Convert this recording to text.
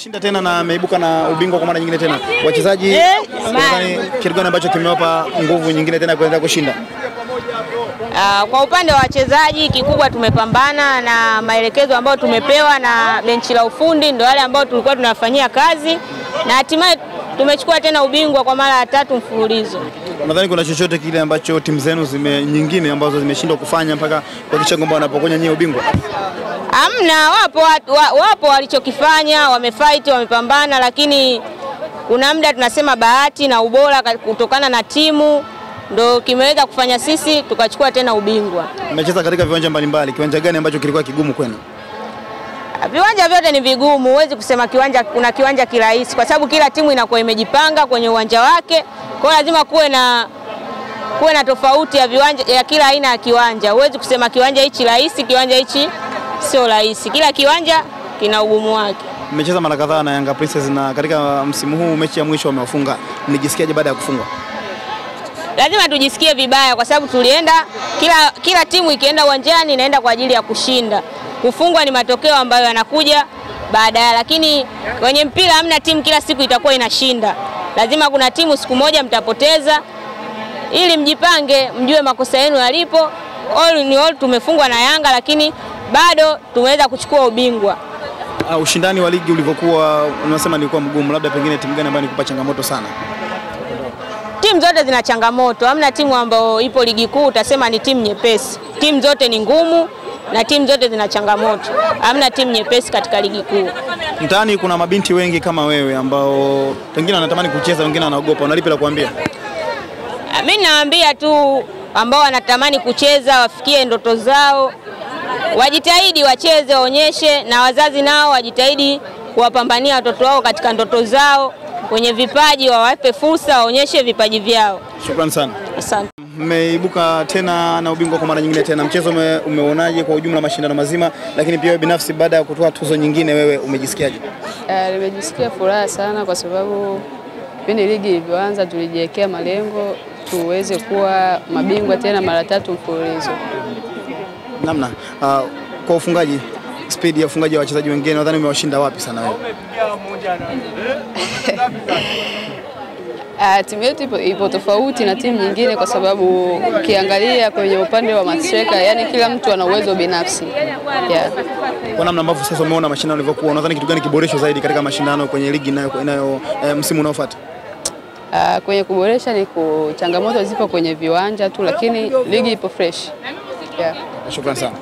Shinda tena na ameibuka na ubingwa kwa mara nyingine tena. Wachezaji nadhani kitu gani ambacho kimewapa nguvu nyingine tena kuendelea kushinda? Uh, kwa upande wa wachezaji kikubwa tumepambana na maelekezo ambayo tumepewa na benchi la ufundi, ndio yale ambao tulikuwa tunafanyia kazi na hatimaye tumechukua tena ubingwa kwa mara ya tatu mfululizo. Nadhani kuna chochote kile ambacho timu zenu zime nyingine ambazo zimeshindwa kufanya mpaka kuhakikisha kwamba wanapokonya nyie ubingwa? Hamna, wapo watu- wapo walichokifanya, wamefight, wamepambana, lakini kuna muda tunasema bahati na ubora kutokana na timu ndo kimeweza kufanya sisi tukachukua tena ubingwa. Mmecheza katika viwanja mbalimbali, kiwanja gani ambacho kilikuwa kigumu kwenu? Viwanja vyote ni vigumu, huwezi kusema kiwanja kuna kiwanja kirahisi, kwa sababu kila timu inakuwa imejipanga kwenye uwanja wake. Kwa hiyo lazima kuwe na kuwe na tofauti ya viwanja ya kila aina ya kiwanja. Huwezi kusema kiwanja hichi rahisi, kiwanja hichi sio rahisi. Kila kiwanja kina ugumu wake. Mmecheza mara kadhaa na Yanga Princess na katika msimu huu mechi ya mwisho wamewafunga. Mlijisikiaje baada ya kufungwa? lazima tujisikie vibaya kwa sababu tulienda kila, kila timu ikienda uwanjani inaenda kwa ajili ya kushinda. Kufungwa ni matokeo ambayo yanakuja baadaye, lakini kwenye mpira hamna timu kila siku itakuwa inashinda. Lazima kuna timu siku moja mtapoteza, ili mjipange, mjue makosa yenu yalipo. All in all tumefungwa na Yanga, lakini bado tumeweza kuchukua ubingwa. Uh, ushindani wa ligi ulivyokuwa unasema nilikuwa mgumu, labda pengine timu gani ambayo nikupa changamoto sana? Timu zote zina changamoto, hamna timu ambayo ipo ligi kuu utasema ni timu nyepesi. Timu zote ni ngumu na timu zote zina changamoto, hamna timu nyepesi katika ligi kuu. Mtaani kuna mabinti wengi kama wewe ambao pengine wanatamani kucheza, wengine wanaogopa. Unalipi la kuambia? Mimi nawaambia tu ambao wanatamani kucheza wafikie ndoto zao, wajitahidi wacheze, waonyeshe, na wazazi nao wajitahidi kuwapambania watoto wao katika ndoto zao, wenye vipaji wawape fursa, waonyeshe vipaji vyao. Shukrani sana. Asante. Mmeibuka tena na ubingwa kwa mara nyingine tena. Mchezo ume, umeonaje kwa ujumla, mashindano mazima, lakini pia wewe binafsi baada ya kutoa tuzo nyingine, wewe umejisikiaje? Nimejisikia Uh, furaha sana kwa sababu pindi ligi ilivyoanza tulijiwekea malengo tuweze kuwa mabingwa tena mara tatu mfululizo. Namna uh, kwa ufungaji, spidi ya ufungaji wa wachezaji wengine, nadhani umewashinda wapi sana wewe? Uh, timu yetu ipo, ipo tofauti na timu nyingine kwa sababu ukiangalia kwenye upande wa mastreka, yani kila mtu ana uwezo binafsi yeah. Kwa namna ambavyo sasa umeona mashindano yalivyokuwa, unadhani kitu gani kiboreshwe zaidi katika mashindano kwenye ligi inayo, inayo eh, msimu unaofuata? Uh, kwenye kuboresha ni ku, changamoto zipo kwenye viwanja tu, lakini ligi ipo fresh yeah. Shukrani sana.